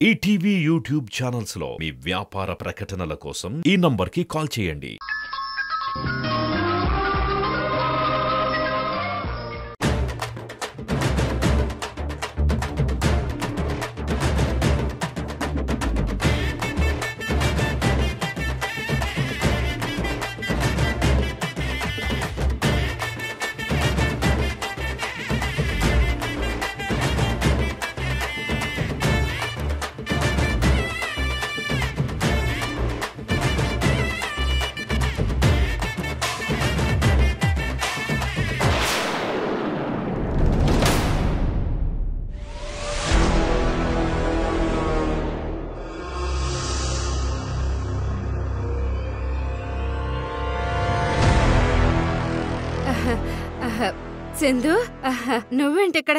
ETV YouTube ఛానల్స్లో మీ వ్యాపార ప్రకటనల కోసం ఈ నంబర్కి కాల్ చేయండి. సింధు ఆహా, నువ్వేంటిక్కడ?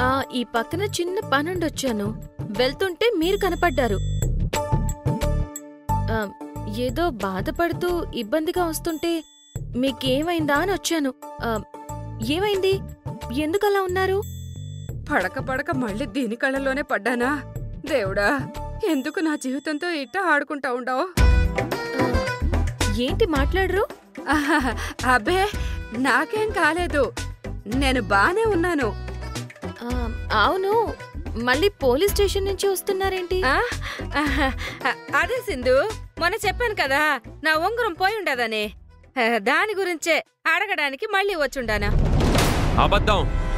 ఆ ఈ పక్కన చిన్న పనుండి వచ్చాను వెళ్తుంటే మీరు కనపడ్డారు. ఆ, ఏదో బాధపడుతూ ఇబ్బందిగా వస్తుంటే మీకేమైందా అని వచ్చాను. ఆ, ఏమైంది? ఎందుకలా ఉన్నారు? పడక పడక మళ్ళీ దీని కళ్ళలోనే పడ్డానా? దేవుడా ఎందుకు నా జీవితంతో ఇట్ట ఆడుకుంటా ఉండవు? ఏంటి మాట్లాడరు? అబ్బే నాకేం కాలేదు. నేను బానే ఉన్నాను. ఆ, అవును. మళ్ళీ పోలీస్ స్టేషన్ నుంచి వస్తున్నారేంటి? ఆ? ఆహా, అదే సింధు మొన్న చెప్పాను కదా నా ఉంగరం పోయి ఉండదని. దాని గురించే అడగడానికి మళ్ళీ వచ్చుండానా? అబద్ధం.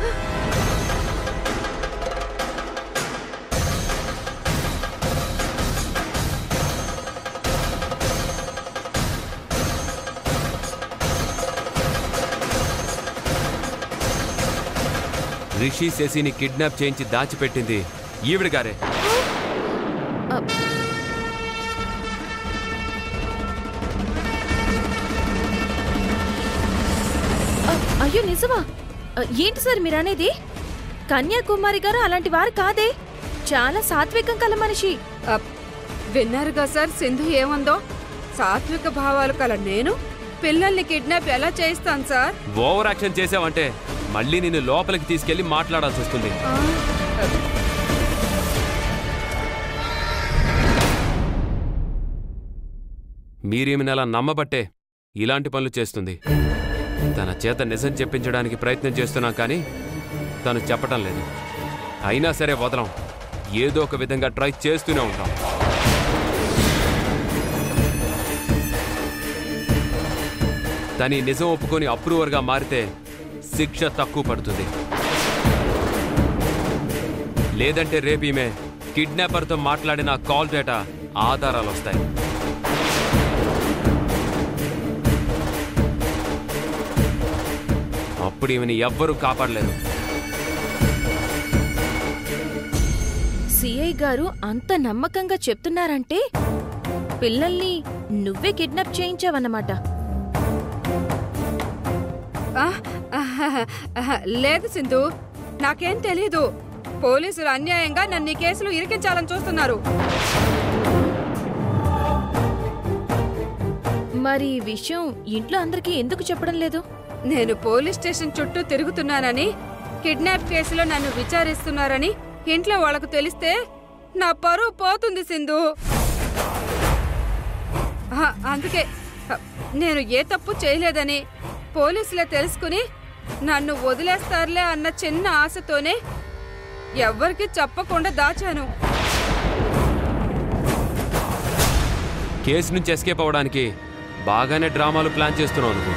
రిషి శశిని కిడ్నాప్ చేయించి దాచిపెట్టింది. ఈవిడ గారే. అయ్యో నిజమా? ఏంటి సార్ మీరనేది? కన్యాకుమారి గారు అలాంటి వారు కాదే? చాలా సాత్వికం కల మనిషి. విన్నారుగా సార్ సింధు ఏమందో? సాత్విక భావాలు కల నేను? పిల్లల్ని కిడ్నాప్ ఎలా చేయిస్తాను సార్? ఓవర్ యాక్షన్ చేసావంటే మళ్ళీ నిన్ను లోపలికి తీసుకెళ్ళి మాట్లాడాల్సి వస్తుంది. మీరేమి నెల నమ్మబట్టే ఇలాంటి పనులు చేస్తుంది? తన చేత నిజం చెప్పించడానికి ప్రయత్నం చేస్తున్నాం కానీ తను చెప్పటం లేదు. అయినా సరే వదలం. ఏదో ఒక విధంగా ట్రై చేస్తూనే ఉంటాం. తని నిజం ఒప్పుకొని అప్రూవర్గా మారితే శిక్ష తక్కువ పడుతుంది. లేదంటే రేపు ఈమె కిడ్నాపర్తో మాట్లాడిన కాల్ డేటా ఆధారాలు వస్తాయి అప్పుడు ఈమెని ఎవ్వరూ కాపాడలేరు. సిఐ గారు అంత నమ్మకంగా చెప్తున్నారంటే పిల్లల్ని నువ్వే కిడ్నాప్ చేయించావన్నమాట. లేదు సింధు నాకేం తెలీదు. పోలీసులు అన్యాయంగా నన్ను ఈ కేసులో ఇరికించాలని చూస్తున్నారు. మరి ఈ విషయం ఇంట్లో అందరికీ ఎందుకు చెప్పడం లేదు? నేను పోలీస్ స్టేషన్ చుట్టూ తిరుగుతున్నానని కిడ్నాప్ కేసులో నన్ను విచారిస్తున్నారని ఇంట్లో వాళ్ళకు తెలిస్తే నా పరువు పోతుంది సింధు. అందుకే నేను ఏ తప్పు చేయలేదని పోలీసులే తెలుసుకుని నన్ను వదిలేస్తారులే అన్న చిన్న ఆశతోనే ఎవ్వరికి చెప్పకుండా దాచాను. కేసు నుంచి ఎస్కేప్ అవ్వడానికి బాగానే డ్రామాలు ప్లాన్ చేస్తున్నావు అనుకో?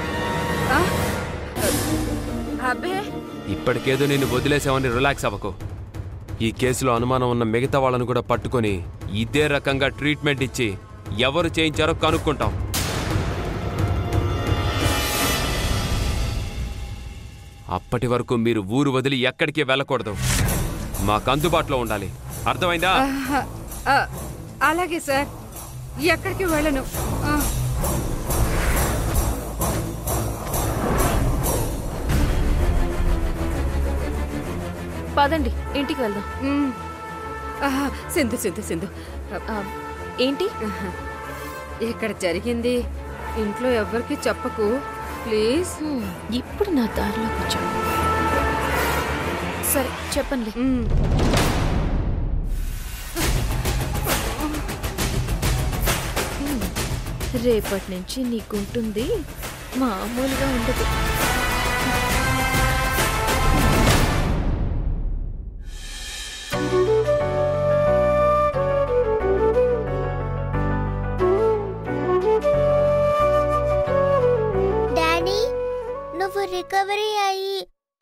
అబ్బే. ఇప్పటికేదో నిన్ను వదిలేసావని రిలాక్స్ అవ్వకు. ఈ కేసులో అనుమానం ఉన్న మిగతా వాళ్ళను కూడా పట్టుకొని ఇదే రకంగా ట్రీట్మెంట్ ఇచ్చి ఎవరు చేయించారో కనుక్కుంటాం. అప్పటి వరకు మీరు ఊరు వదిలి ఎక్కడికి వెళ్ళకూడదు. మాకు అందుబాటులో ఉండాలి. అర్థమైందా? అలాగే సార్. ఎక్కడికి వెళ్ళను. పదండి ఇంటికి వెళ్దాం. సింధు సింధు సింధు. ఏంటి? ఇక్కడ జరిగింది. ఇంట్లో ఎవ్వరికి చెప్పకు. ప్లీజ్. ఇప్పుడు నా దారిలో కూర్చోండి. సరే చెప్పండి. రేపటి నుంచి నీకుంటుంది మామూలుగా ఉండదు.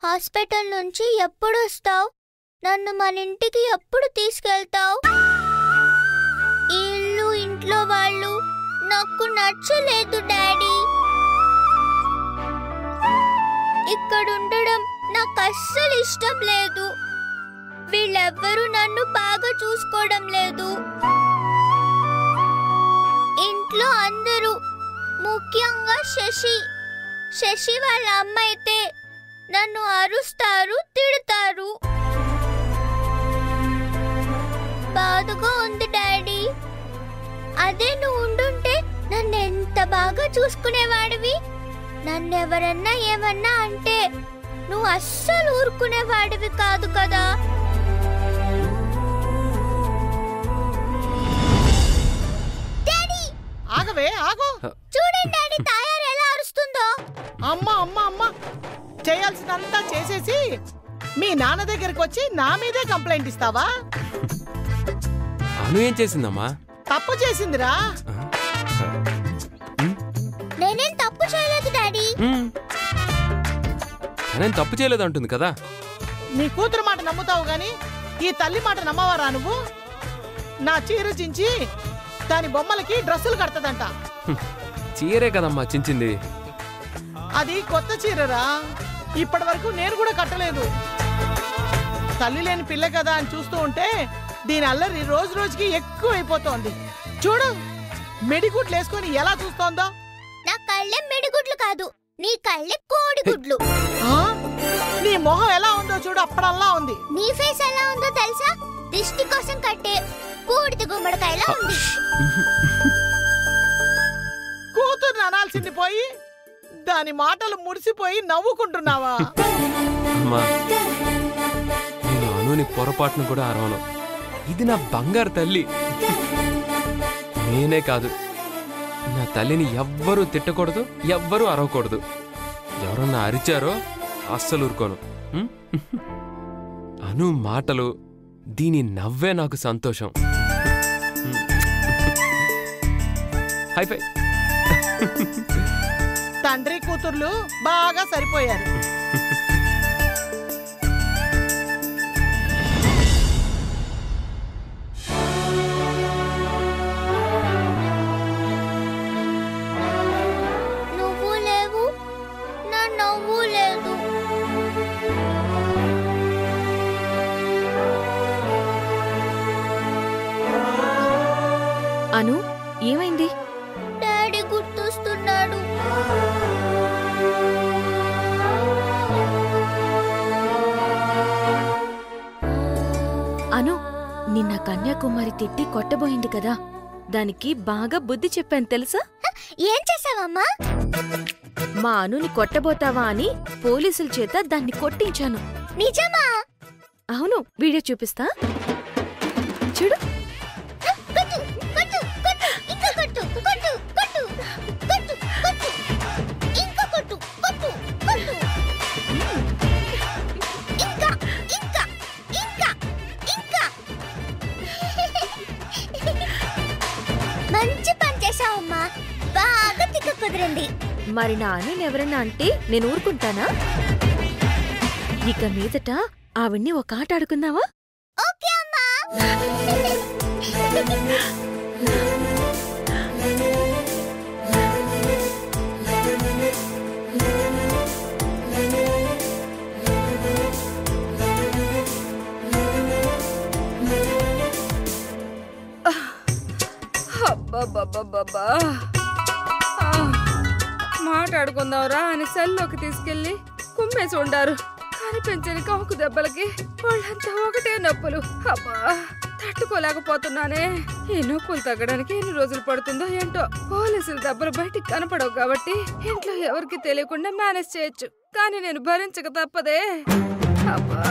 హాస్పిటల్ నుంచి ఎప్పుడు వస్తావు? నన్ను మన ఇంటికి ఎప్పుడు తీసుకెళ్తావు? ఈ ఇల్లు ఇంట్లో వాళ్ళు నాకు నచ్చలేదు డాడీ. ఇక్కడ ఉండడం నాకు అస్సలు ఇష్టం లేదు. వీళ్ళెవ్వరూ నన్ను బాగా చూసుకోవడం లేదు. ఇంట్లో అందరూ ముఖ్యంగా శశి శశి వాళ్ళ అమ్మ అయితే నన్ను అరుస్తారు తిడతారు. బాధగా ఉంది డాడీ. అదే నువ్వు ఉండుంటే నన్ను ఎంత బాగా చూసుకునేవాడివి? నన్నెవరన్నా ఏమన్నా అంటే నువ్వు అస్సలు ఊరుకునేవాడివి కాదు కదా. డాడీ! ఆగవే ఆగు. చూడండి డాడీ తాయారు ఎలా అరుస్తుందో. అమ్మ అమ్మ అమ్మ. చేయాల్సినంతా చేసేసి మీ నాన్న దగ్గరికి వచ్చి నా మీదే కంప్లైంట్ ఇస్తావా? అను ఏం చేసిందమ్మా? తప్పు చేసిందిరా. నేనేం తప్పు చేయలేదు డాడీ. తనేం తప్పు చేయలేదు అంటుంది కదా? నీ కూతురు మాట నమ్ముతావు గాని ఈ తల్లి మాట నమ్మవారా నువ్వు? నా చీర చించి దాని బొమ్మలకి డ్రెస్సులు కడతదంట. చీరే కదమ్మా చించింది. అది కొత్త చీరరా. ఇప్పటి వరకు నేను కూడా కట్టలేదు. తల్లి లేని పిల్ల కదా అని చూస్తూ ఉంటే దీని అల్లరి రోజు రోజుకి ఎక్కువ అయిపోతోంది చూడు మెడిగుడ్లు వేసుకొని ఎలా చూస్తోందో. నా కళ్ళే మిడిగుడ్లు కాదు నీ కళ్ళే కోడిగుడ్లు. ఆ? నీ మొహం ఎలా ఉందో చూడు అప్పుడల్లా ఉంది. నీ ఫేస్ ఎలా ఉందో తెలుసా? దిష్టి కోసం కట్టే బూడిద గుమ్మడికాయలా ఉంది. కూతుర్ని అనాల్సింది పోయి దాని మాటలు మురిసిపోయి నవ్వుకుంటున్నావా? అమ్మా నేను అనుని పొరపాటును కూడా అరవను. ఇది నా బంగారు తల్లి. నేనే కాదు నా తల్లిని ఎవ్వరూ తిట్టకూడదు ఎవ్వరూ అరవకూడదు. ఎవరన్నా అరిచారో అస్సలు ఊరుకోను. ఉం? అను మాటలు దీని నవ్వే నాకు సంతోషం. హైఫై. కూతుర్లు బాగా సరిపోయారు. కన్యాకుమారి తిట్టి కొట్టబోయింది కదా. దానికి బాగా బుద్ధి చెప్పాను తెలుసా? ఏం చేసావమ్మా మా అనుని కొట్టబోతావా అని పోలీసుల చేత దాన్ని కొట్టించాను. నిజమా? అవును వీడియో చూపిస్తా. చూడు. కుదిరింది మరి నా అనుని ఎవరన్నా అంటే నేను ఊరుకుంటానా? ఇక మీదట ఆవిడ్ని ఒక ఆట ఆడుకుందావా ఓకే అమ్మా. అబ్బబ్బబ్బబ్బబ్బా. మాట్లాడుకుందాంరా అని సెల్లోకి తీసుకెళ్ళి కుమ్మేసి ఉండారు కనిపించని కాకు దెబ్బలకి వాళ్ళంతా ఒకటే నొప్పులు. అబ్బా తట్టుకోలేకపోతున్నానే. ఈ నొప్పులు తగ్గడానికి ఎన్ని రోజులు పడుతుందో ఏంటో పోలీసులు దెబ్బలు బయటికి కనపడవు కాబట్టి ఇంట్లో ఎవరికి తెలియకుండా మేనేజ్ చేయొచ్చు. కానీ నేను భరించక తప్పదే. అబ్బా.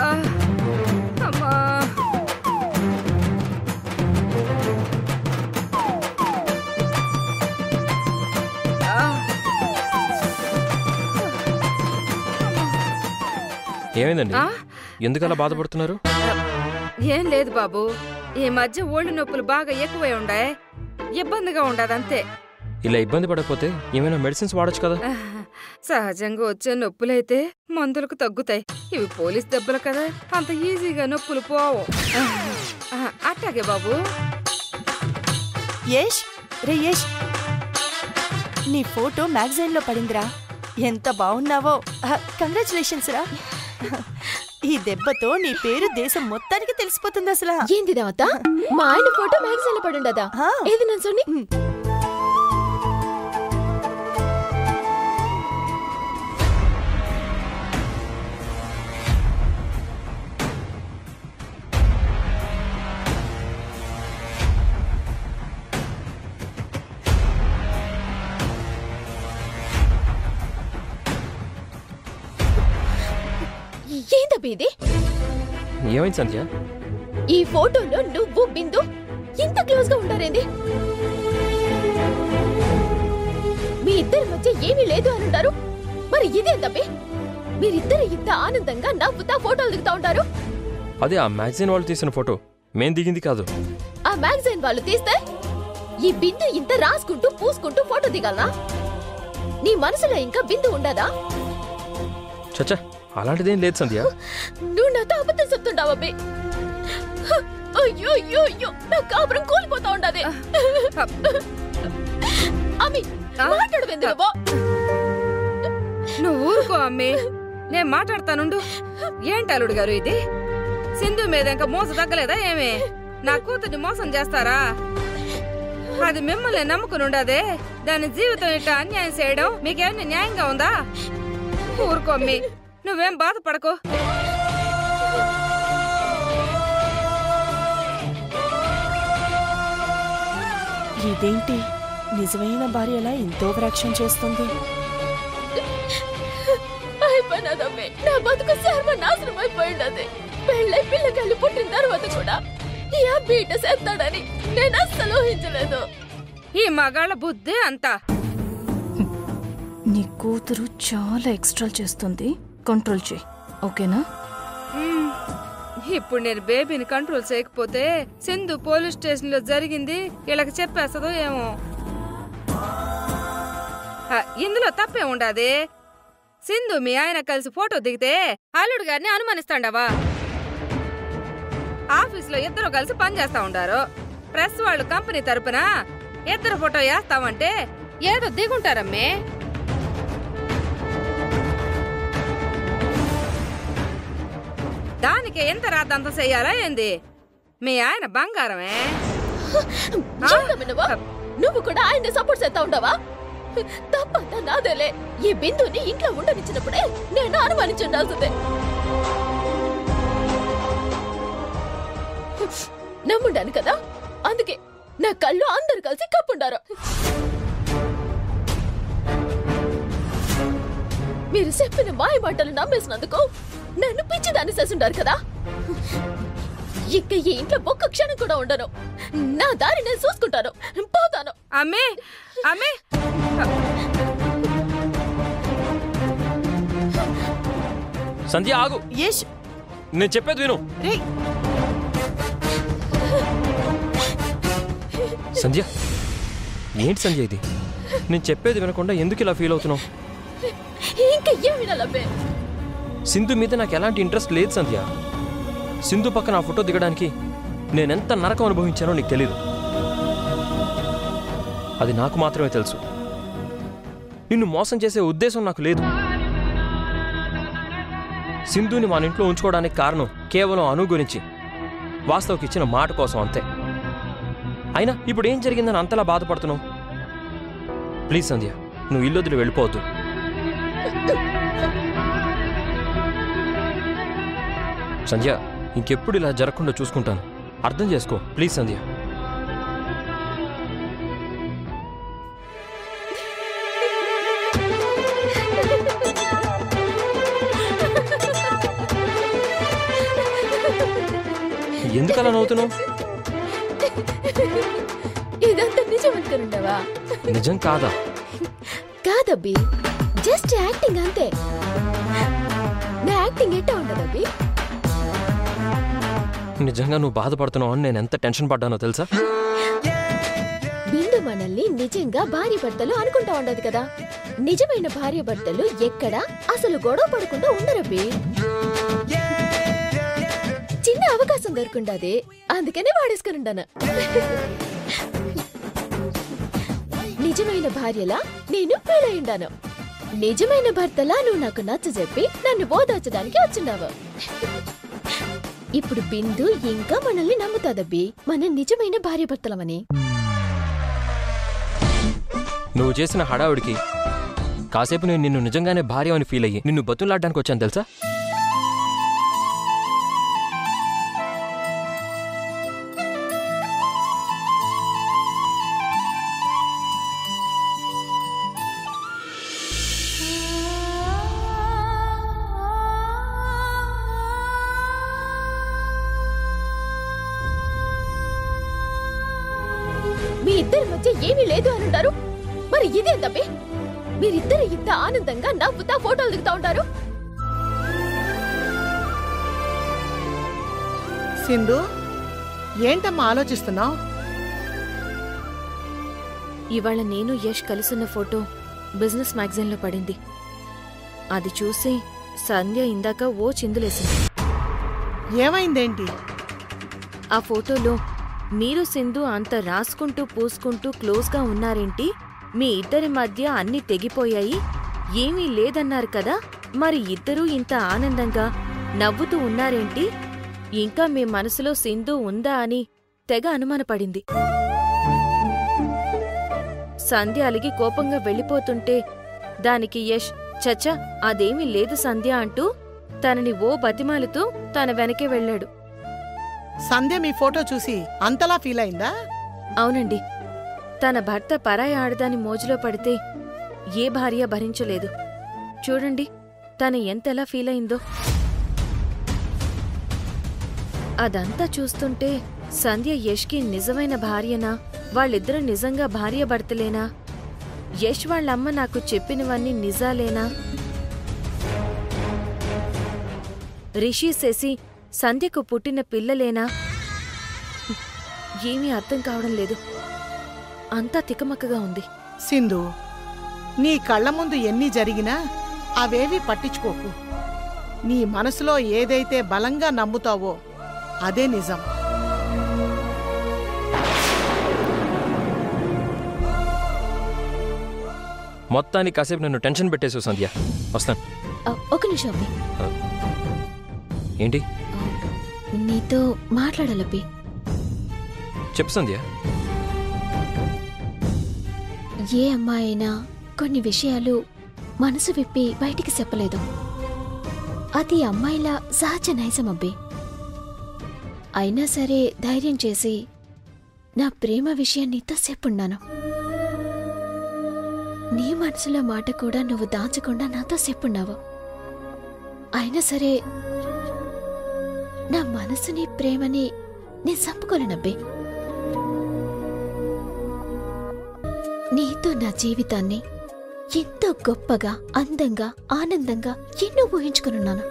ఏమైందండి? ఆ? ఎందుకలా బాధపడుతున్నారు? ఏం లేదు బాబు. ఈ మధ్య ఒళ్ళు నొప్పులు బాగా ఎక్కువై ఉండాయి. ఇబ్బందిగా ఉండదంతే. ఇలా ఇబ్బంది పడకపోతే ఏమైనా మెడిసిన్స్ వాడొచ్చు కదా? సహజంగా వచ్చే నొప్పులైతే మందులకు తగ్గుతాయి. ఇవి పోలీస్ దెబ్బలు కదా. అంత ఈజీగా నొప్పులు పోవు. ఆ, అట్టాగే బాబు. యష్ రే యష్. నీ ఫోటో మ్యాగజైన్లో పడిందిరా. ఎంత బాగున్నావో. కంగ్రాచులేషన్స్ రా. ఈ దెబ్బతో నీ పేరు దేశం మొత్తానికి తెలిసిపోతుంది అసలు. ఏంది దేవత? మా ఆయన ఫోటో మ్యాగజైన్లో పడుండదా. ఏది నన్ను చూడండి ఏందబ్బి ఇది? ఏమైంది సంధ్య? ఈ ఫోటోలో నువ్వు బిందు ఇంత క్లోజ్గా ఉంటారేంది మీ ఇద్దరి మధ్య ఏమీ లేదు అని ఉంటారు మరి ఇదే తప్పి మీరిద్దరు ఇంత ఆనందంగా నవ్వుతా ఫోటోలు దిగుతా ఉంటారు? అదే ఆ మ్యాగజైన్ వాళ్ళు తీసిన ఫోటో. మేం దిగింది కాదు. ఆ మ్యాగజైన్ వాళ్ళు తీస్తే ఈ బిందు ఇంత రాసుకుంటూ పూసుకుంటూ ఫోటో దిగాలనా? నీ మనసులో ఇంకా బిందు ఉండదా? చచ్చా. అలాంటిదేం లేదు సంధ్య. నువ్వు నాతో అబద్ధం చెప్తుంటావు అబ్బి. అయ్యో అయ్యో అయ్యో. నా కాపురం కూలిపోతా ఉండదు. అమ్మి మాట్లాడు ఎందుకు నువ్వు ఊరుకో అమ్మి. నేను మాట్లాడతానుండు. ఏంటి అల్లుడు గారు ఇది? సింధు మీద ఇంకా మోస తగ్గలేదా ఏమి? నా కూతుర్ని మోసం చేస్తారా? అది మిమ్మల్ని నమ్ముకుని ఉండదే. దాని జీవితం ఇట్లా అన్యాయం చేయడం మీకేమైనా న్యాయంగా ఉందా? ఊరుకో అమ్మి. నువ్వేం బాధపడకు. ఇదేంటి? నిజమైన భార్య ఎలా ఎంతో రక్షణ చేస్తుంది? అయిపోయినదమ్మే. నా బతుకు సర్వనాశనం అయిపోయినది. పెళ్ళై పిల్లకాయలు పుట్టిన తర్వాత కూడా ఈ అబ్బీట చేస్తాడని నేను అస్సలు ఊహించలేదు. ఈ మగాళ్ళ బుద్ధి అంతా. నీ కూతురు చాలా ఎక్స్ట్రా చేస్తుంది. కంట్రోల్ చేయి. ఓకేనా? ఇప్పుడు నేను బేబీని కంట్రోల్ చేయకపోతే సింధు పోలీస్ స్టేషన్లో జరిగింది వీళ్ళకి చెప్పేస్తుందో ఏమో. ఇందులో తప్పే ఉండాది? సింధు మీ ఆయన కలిసి ఫోటో దిగితే అల్లుడు గారిని అనుమానిస్తాండవా? ఆఫీసులో ఇద్దరు కలిసి పనిచేస్తా ఉండారు. ప్రెస్ వాళ్ళు కంపెనీ తరపున ఇద్దరు ఫోటో వేస్తామంటే ఏదో దిగుంటారమ్మే. దానికి ఎంత రాద్దంత చెయ్యాలా ఏంది? మీ ఆయన బంగారమే. నువ్వు? కూడా ఆయన్ని సపోర్ట్ చేస్తా ఉండవా? తప్పంతా నాదేలే. ఈ బిందుని ఇంట్లో ఉండనిచ్చినప్పుడే నేను అనుమానించి ఉండాల్సిందే నమ్ముండాను కదా? అందుకే నా కళ్ళు అందరు కలిసి కప్పుండారు. మీరు చెప్పిన మాయ మాటలు నమ్మేసినందుకు నన్ను పిచ్చిదాన్ని చేసిండారు కదా? ఇక ఈ ఇంట్లో ఒక్క క్షణం కూడా ఉండను. నా దారి నేను చూసుకుంటాను. పోతాను. అమ్మే అమ్మే. సంధ్య ఆగు. యష్ నేను చెప్పేది విను. సంధ్య ఏంటి సంధ్య ఇది? నేను చెప్పేది వినకుండా ఎందుకు ఇలా ఫీల్ అవుతున్నావు? ఇంకా ఏం వినాలబ్బే? సింధు మీద నాకు ఎలాంటి ఇంట్రెస్ట్ లేదు సంధ్య. సింధు పక్కన ఆ ఫోటో దిగడానికి నేనెంత నరకం అనుభవించానో నీకు తెలీదు. అది నాకు మాత్రమే తెలుసు. నిన్ను మోసం చేసే ఉద్దేశం నాకు లేదు. సింధుని మన ఇంట్లో ఉంచుకోవడానికి కారణం కేవలం అను గురించి వాస్తవకి ఇచ్చిన మాట కోసం అంతే. అయినా ఇప్పుడు ఏం జరిగిందని అంతలా బాధపడుతున్నావు? ప్లీజ్ సంధ్య నువ్వు ఇల్లు వదిలి వెళ్ళిపోవద్దు. సంధ్య ఇంకెప్పుడు ఇలా జరగకుండా చూసుకుంటాను. అర్థం చేసుకో. ప్లీజ్ సంధ్య. ఎందుకలా నవ్వుతున్నావు? ఇదంతా నిజం నిజం కాదా? కాదబ్బి. జస్ట్ యాక్టింగ్ అంతే. నా యాక్టింగ్ ఎట్టా ఉండదు అబ్బి నిజంగా నువ్వు బాధపడుతున్నావు అని నేను ఎంత టెన్షన్ పడ్డానో తెలుసా? బిందు మనల్ని నిజంగా భార్య భర్తలు అనుకుంటా ఉండదు కదా. నిజమైన భార్య భర్తలు ఎక్కడ అసలు గొడవ పడకుండా ఉండరబ్బి చిన్న అవకాశం దొరుకుండాది. అందుకనే వాడేసుకుని నిజమైన భార్యలా నేను ఫీల్ అయిండాను నిజమైన భర్తలా నువ్వు నాకు నచ్చ చెప్పి నన్ను బోధార్చడానికి వచ్చిండావు ఇప్పుడు బిందు ఇంకా మనల్ని నమ్ముతాదబ్బి మన నిజమైన భార్య భర్తలమని. నువ్వు చేసిన హడావుడికి కాసేపు నేను నిన్ను నిజంగానే భార్య అని ఫీల్ అయ్యి నిన్ను బతులాడడానికి వచ్చాను తెలుసా? సింధు ఏంటమ్మా ఆలోచిస్తున్నావు? ఇవాళ నేను యష్ కలిసున్న ఫోటో బిజినెస్ మ్యాగజైన్లో పడింది. అది చూసి సంధ్య ఇందాక ఓ చిందులేసింది. ఏమైందేంటి? ఆ ఫోటోలో మీరు సింధు అంత రాసుకుంటూ పూసుకుంటూ క్లోజ్గా ఉన్నారేంటి? మీ ఇద్దరి మధ్య అన్ని తెగిపోయాయి. ఏమీ లేదన్నారు కదా? మరి ఇద్దరూ ఇంత ఆనందంగా నవ్వుతూ ఉన్నారేంటి? ఇంకా మీ మనసులో సింధు ఉందా అని తెగ అనుమానపడింది. సంధ్య అలిగి కోపంగా వెళ్ళిపోతుంటే దానికి యష్ చచ్చ అదేమీ లేదు సంధ్య అంటూ తనని ఓ బతిమాలుతూ తన వెనకే వెళ్ళాడు. సంధ్య మీ ఫోటో చూసి అంతలా ఫీల్ అయిందా? అవునండి. తన భర్త పరాయి ఆడదాని మోజులో పడితే ఏ భార్య భరించలేదు. చూడండి తను ఎంతలా ఫీల్ అయిందో. అదంతా చూస్తుంటే సంధ్య యష్కి నిజమైన భార్యనా? వాళ్ళిద్దరూ నిజంగా భార్య భర్తలేనా? యష్ వాళ్ళమ్మ నాకు చెప్పినవన్నీ నిజాలేనా? రిషి శశి సంధ్యకు పుట్టిన పిల్లలేనా? ఏమీ అర్థం కావడం లేదు. అంతా తికమక్కగా ఉంది. సింధు నీ కళ్ళ ముందు ఎన్ని జరిగినా అవేవి పట్టించుకోకు. నీ మనసులో ఏదైతే బలంగా నమ్ముతావో అదే నిజం. మొత్తానికి కాసేపు నన్ను టెన్షన్ పెట్టేసావు సంధ్య వస్తాను. ఒక నిమిషం అబ్బి. ఏంటి? నీతో మాట్లాడాలబ్బి చెప్పు సంధ్య ఏ అమ్మాయి అయినా కొన్ని విషయాలు మనసు విప్పి బయటికి చెప్పలేదు. అది అమ్మాయిల సహజ నైజం అబ్బే. అయినా సరే ధైర్యం చేసి నా ప్రేమ విషయం నీతో చెప్పున్నాను. నీ మనసులో మాట కూడా నువ్వు దాచకుండా నాతో చెప్పున్నావు. అయినా సరే నా మనసుని ప్రేమని నేను చంపుకోలేనబ్బే నీతో నా జీవితాన్ని ఎంతో గొప్పగా అందంగా ఆనందంగా ఎన్నో ఊహించుకున్నాను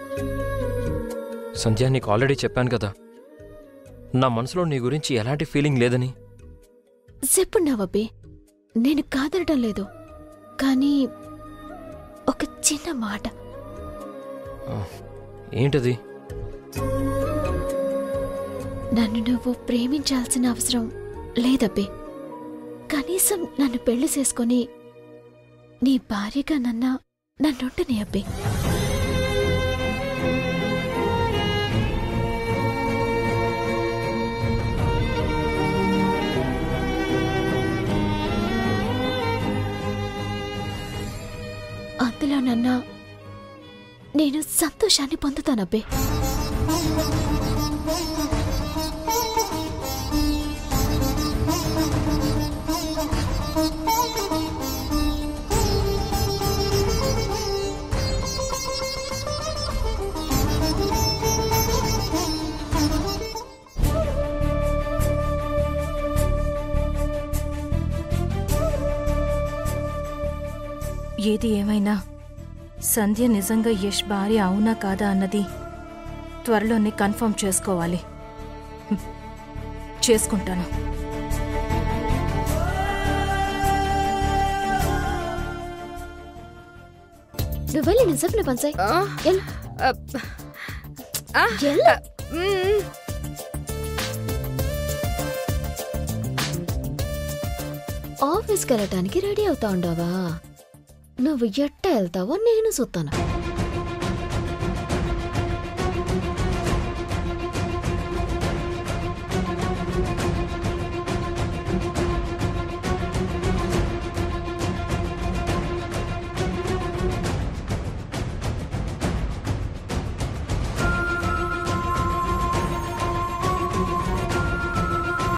సంధ్యా నీకు ఆల్రెడీ చెప్పాను కదా నా మనసులో నీ గురించి ఎలాంటి ఫీలింగ్ లేదని? చెప్పున్నావబ్బే నేను కాదనడం లేదు. కానీ ఒక చిన్న మాట. ఏంటది? నన్ను నువ్వు ప్రేమించాల్సిన అవసరం లేదబ్బే. కనీసం నన్ను పెళ్ళి చేసుకొని నీ భార్యగా నన్న నన్నుంటని అబ్బే. అందులో నేను సంతోషాన్ని పొందుతానబ్బే. సంధ్య నిజంగా యష్ భార్య అవునా కాదా అన్నది త్వరలోనే కన్ఫర్మ్ చేసుకోవాలి. చేసుకుంటాను. నువ్వు వెళ్ళి నేను చెప్పిన. ఆఫీస్కి వెళ్ళటానికి రెడీ అవుతా ఉండవా? నువ్వు ఎట్ట వెళ్తావో నేను చూస్తాను